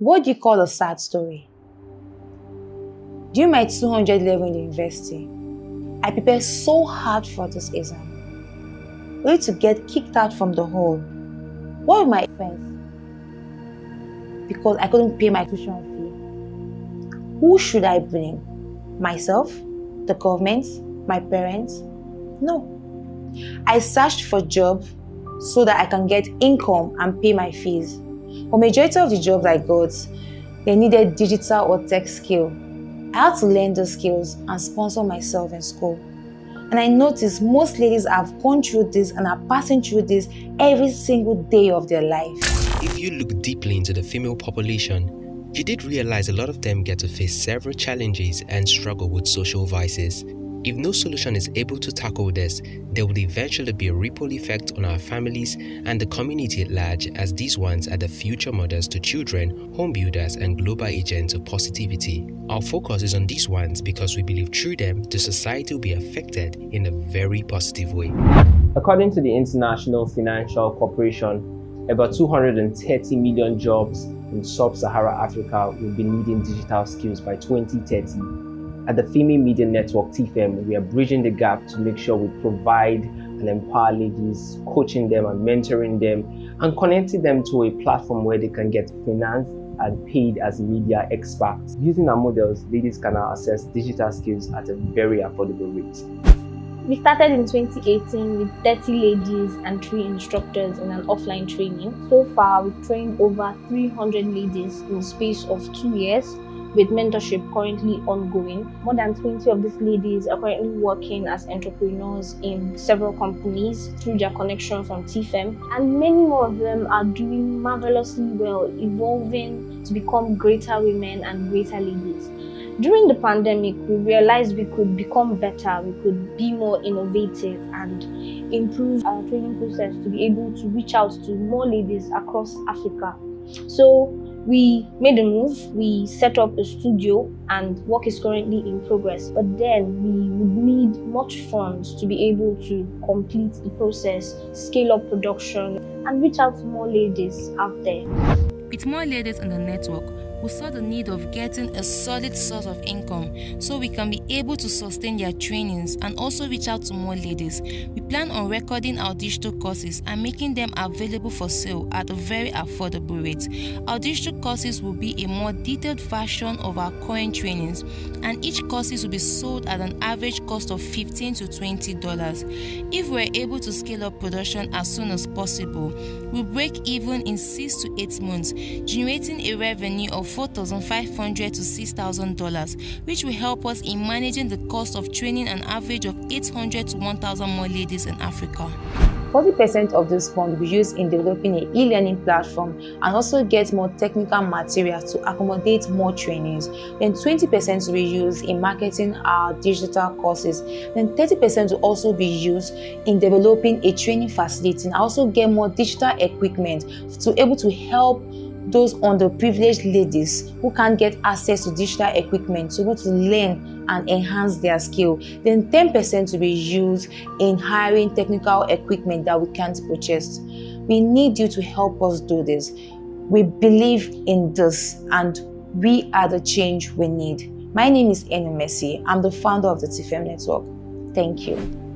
What do you call a sad story? During my 200 level in the university, I prepared so hard for this exam, only to get kicked out from the hall. What were my friends? Because I couldn't pay my tuition fee. Who should I blame? Myself? The government? My parents? No. I searched for job so that I can get income and pay my fees. For majority of the jobs I got, they needed digital or tech skill. I had to learn those skills and sponsor myself in school. And I noticed most ladies have gone through this and are passing through this every single day of their life. If you look deeply into the female population, you did realize a lot of them get to face several challenges and struggle with social vices. If no solution is able to tackle this, there will eventually be a ripple effect on our families and the community at large as these ones are the future mothers to children, home builders and global agents of positivity. Our focus is on these ones because we believe through them the society will be affected in a very positive way. According to the International Financial Corporation, about 230 million jobs in sub-Sahara Africa will be needing digital skills by 2030 at the Female Media Network TFM, we are bridging the gap to make sure we provide and empower ladies, coaching them and mentoring them, and connecting them to a platform where they can get financed and paid as media experts. Using our models, ladies can now access digital skills at a very affordable rate. We started in 2018 with 30 ladies and 3 instructors in an offline training. So far, we've trained over 300 ladies in the space of two years with mentorship currently ongoing. More than 20 of these ladies are currently working as entrepreneurs in several companies through their connection from TFEM, and many more of them are doing marvelously well, evolving to become greater women and greater ladies. During the pandemic, we realized we could become better, we could be more innovative and improve our training process to be able to reach out to more ladies across Africa. So we made a move, we set up a studio, and work is currently in progress. But then we would need much funds to be able to complete the process, scale up production, and reach out to more ladies out there. With more ladies on the network, we saw the need of getting a solid source of income so we can be able to sustain their trainings and also reach out to more ladies. We plan on recording our digital courses and making them available for sale at a very affordable rate. Our digital courses will be a more detailed version of our current trainings and each courses will be sold at an average cost of 15 to 20 dollars. If we're able to scale up production as soon as possible, we'll break even in 6 to 8 months, generating a revenue of $4,500 to $6,000, which will help us in managing the cost of training an average of 800 to 1,000 more ladies in Africa. 40% of this fund will be used in developing an e-learning platform and also get more technical materials to accommodate more trainings. Then 20% will be used in marketing our digital courses. Then 30% will also be used in developing a training facility and also get more digital equipment to able to help those underprivileged ladies who can't get access to digital equipment to be able to learn and enhance their skill. Then 10% will be used in hiring technical equipment that we can't purchase. We need you to help us do this. We believe in this and we are the change we need. My name is Eneh Mercy. I'm the founder of the TFM Network. Thank you.